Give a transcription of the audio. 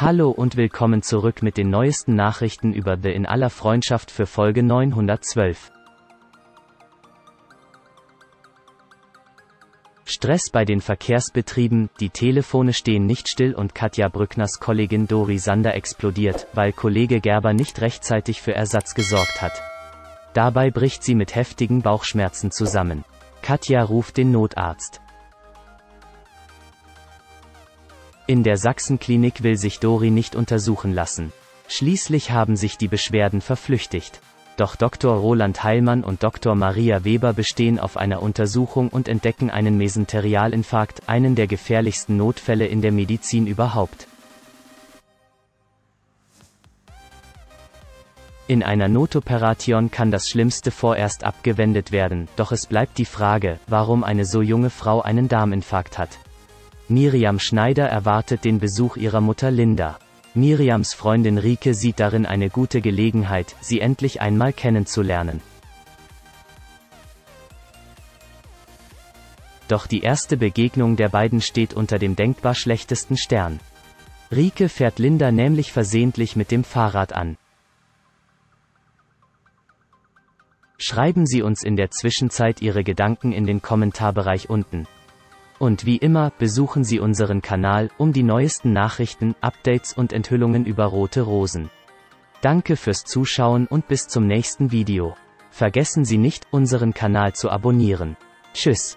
Hallo und willkommen zurück mit den neuesten Nachrichten über The in aller Freundschaft für Folge 912. Stress bei den Verkehrsbetrieben, die Telefone stehen nicht still und Katja Brückners Kollegin Dori Sander explodiert, weil Kollege Gerber nicht rechtzeitig für Ersatz gesorgt hat. Dabei bricht sie mit heftigen Bauchschmerzen zusammen. Katja ruft den Notarzt. In der Sachsenklinik will sich Dori nicht untersuchen lassen. Schließlich haben sich die Beschwerden verflüchtigt. Doch Dr. Roland Heilmann und Dr. Maria Weber bestehen auf einer Untersuchung und entdecken einen Mesenterialinfarkt, einen der gefährlichsten Notfälle in der Medizin überhaupt. In einer Notoperation kann das Schlimmste vorerst abgewendet werden, doch es bleibt die Frage, warum eine so junge Frau einen Darminfarkt hat. Miriam Schneider erwartet den Besuch ihrer Mutter Linda. Miriams Freundin Rike sieht darin eine gute Gelegenheit, sie endlich einmal kennenzulernen. Doch die erste Begegnung der beiden steht unter dem denkbar schlechtesten Stern. Rike fährt Linda nämlich versehentlich mit dem Fahrrad an. Schreiben Sie uns in der Zwischenzeit Ihre Gedanken in den Kommentarbereich unten. Und wie immer, besuchen Sie unseren Kanal, um die neuesten Nachrichten, Updates und Enthüllungen über rote Rosen. Danke fürs Zuschauen und bis zum nächsten Video. Vergessen Sie nicht, unseren Kanal zu abonnieren. Tschüss.